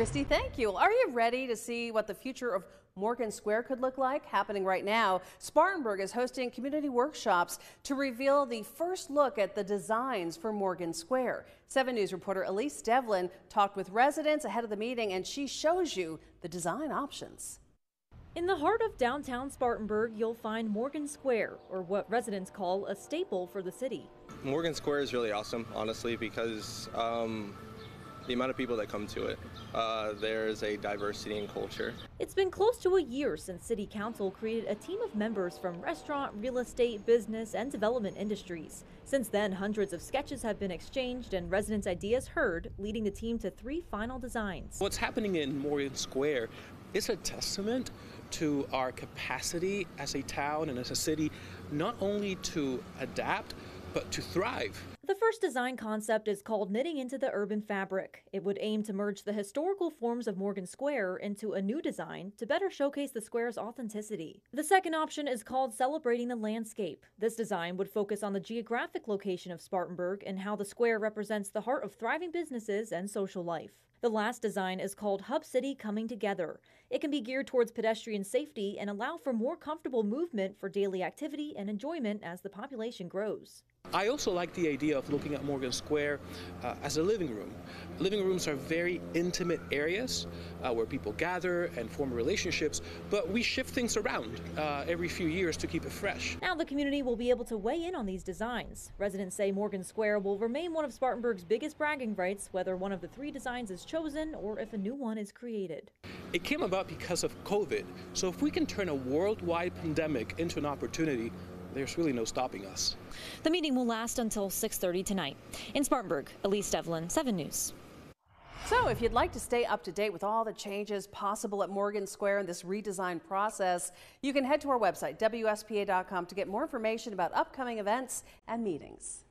Christy, thank you. Are you ready to see what the future of Morgan Square could look like? Happening right now, Spartanburg is hosting community workshops to reveal the first look at the designs for Morgan Square. 7 News reporter Elise Devlin talked with residents ahead of the meeting and she shows you the design options. In the heart of downtown Spartanburg, you'll find Morgan Square, or what residents call a staple for the city. Morgan Square is really awesome, honestly, because um, the amount of people that come to it. Uh, there's a diversity in culture. It's been close to a year since City Council created a team of members from restaurant, real estate, business, and development industries. Since then, hundreds of sketches have been exchanged and residents' ideas heard, leading the team to three final designs. What's happening in Morgan Square is a testament to our capacity as a town and as a city not only to adapt, but to thrive. The first design concept is called Knitting into the Urban Fabric. It would aim to merge the historical forms of Morgan Square into a new design to better showcase the square's authenticity. The second option is called Celebrating the Landscape. This design would focus on the geographic location of Spartanburg and how the square represents the heart of thriving businesses and social life. The last design is called Hub City Coming Together. It can be geared towards pedestrian safety and allow for more comfortable movement for daily activity and enjoyment as the population grows. I also like the idea of looking at Morgan Square uh, as a living room. Living rooms are very intimate areas uh, where people gather and form relationships, but we shift things around uh, every few years to keep it fresh. Now the community will be able to weigh in on these designs. Residents say Morgan Square will remain one of Spartanburg's biggest bragging rights, whether one of the three designs is chosen or if a new one is created. It came about because of COVID, so if we can turn a worldwide pandemic into an opportunity, there's really no stopping us. The meeting will last until 6.30 tonight. In Spartanburg, Elise Devlin, 7 News. So if you'd like to stay up to date with all the changes possible at Morgan Square in this redesign process, you can head to our website, WSPA.com, to get more information about upcoming events and meetings.